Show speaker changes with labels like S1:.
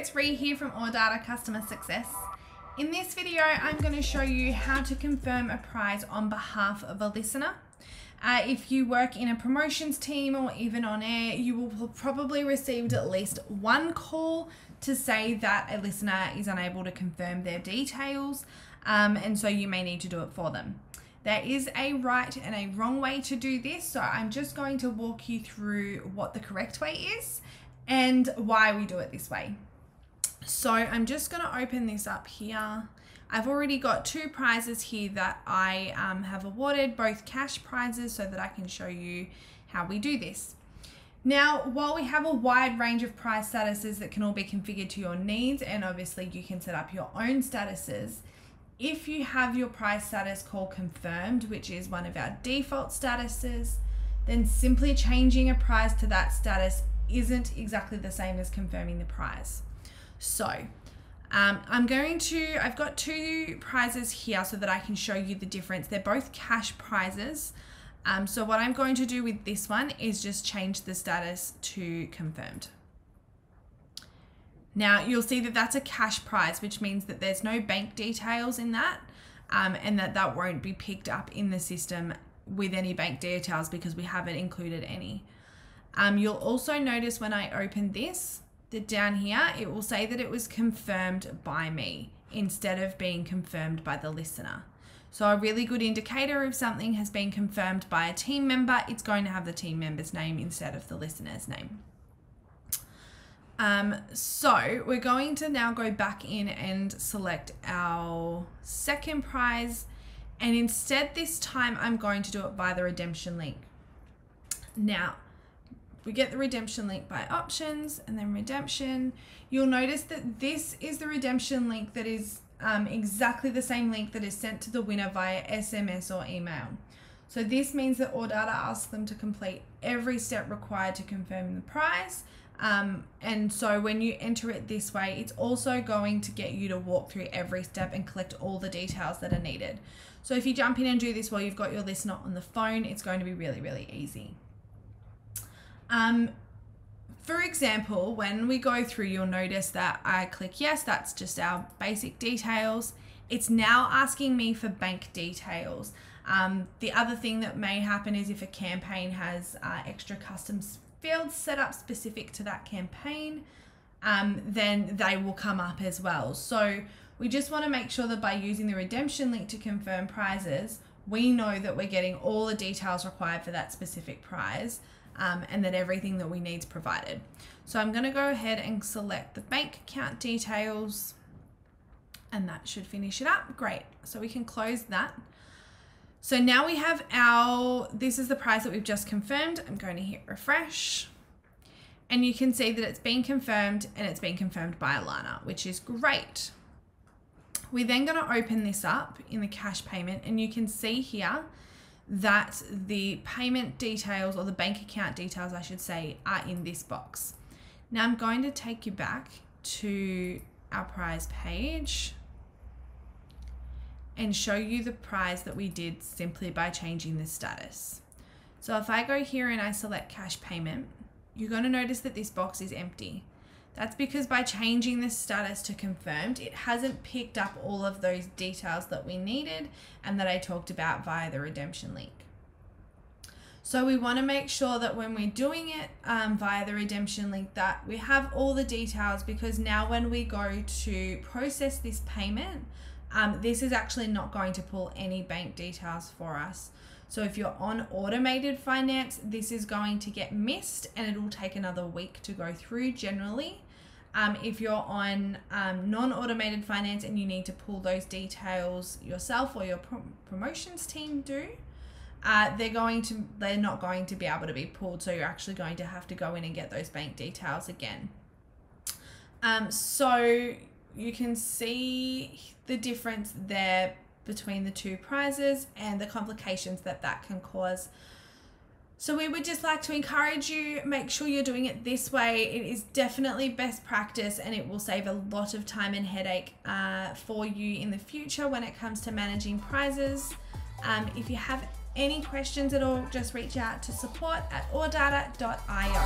S1: it's Ree here from Audata Customer Success. In this video, I'm going to show you how to confirm a prize on behalf of a listener. Uh, if you work in a promotions team or even on air, you will probably received at least one call to say that a listener is unable to confirm their details, um, and so you may need to do it for them. There is a right and a wrong way to do this, so I'm just going to walk you through what the correct way is and why we do it this way. So I'm just going to open this up here. I've already got two prizes here that I um, have awarded, both cash prizes, so that I can show you how we do this. Now, while we have a wide range of prize statuses that can all be configured to your needs, and obviously you can set up your own statuses, if you have your prize status call confirmed, which is one of our default statuses, then simply changing a prize to that status isn't exactly the same as confirming the prize. So um, I'm going to, I've got two prizes here so that I can show you the difference. They're both cash prizes. Um, so what I'm going to do with this one is just change the status to confirmed. Now you'll see that that's a cash prize, which means that there's no bank details in that um, and that that won't be picked up in the system with any bank details because we haven't included any. Um, you'll also notice when I open this, that down here, it will say that it was confirmed by me instead of being confirmed by the listener. So a really good indicator if something has been confirmed by a team member, it's going to have the team member's name instead of the listener's name. Um, so we're going to now go back in and select our second prize. And instead this time I'm going to do it by the redemption link. Now, we get the redemption link by options and then redemption. You'll notice that this is the redemption link that is um, exactly the same link that is sent to the winner via SMS or email. So this means that Audata asks them to complete every step required to confirm the prize. Um, and so when you enter it this way, it's also going to get you to walk through every step and collect all the details that are needed. So if you jump in and do this while you've got your listener on the phone, it's going to be really, really easy. Um, for example, when we go through, you'll notice that I click yes, that's just our basic details. It's now asking me for bank details. Um, the other thing that may happen is if a campaign has uh, extra custom fields set up specific to that campaign, um, then they will come up as well. So we just want to make sure that by using the redemption link to confirm prizes, we know that we're getting all the details required for that specific prize um, and that everything that we need is provided. So I'm going to go ahead and select the bank account details and that should finish it up. Great. So we can close that. So now we have our, this is the price that we've just confirmed. I'm going to hit refresh and you can see that it's been confirmed and it's been confirmed by Alana, which is great. We're then going to open this up in the cash payment and you can see here that the payment details or the bank account details, I should say, are in this box. Now I'm going to take you back to our prize page and show you the prize that we did simply by changing the status. So if I go here and I select cash payment, you're going to notice that this box is empty. That's because by changing the status to confirmed, it hasn't picked up all of those details that we needed and that I talked about via the redemption link. So we want to make sure that when we're doing it um, via the redemption link that we have all the details because now when we go to process this payment, um, this is actually not going to pull any bank details for us. So if you're on automated finance, this is going to get missed and it will take another week to go through generally. Um, if you're on um, non-automated finance and you need to pull those details yourself or your promotions team do, uh, they're going to they're not going to be able to be pulled. So you're actually going to have to go in and get those bank details again. Um, so you can see the difference there between the two prizes and the complications that that can cause. So we would just like to encourage you, make sure you're doing it this way. It is definitely best practice and it will save a lot of time and headache uh, for you in the future when it comes to managing prizes. Um, if you have any questions at all, just reach out to support at audata.io.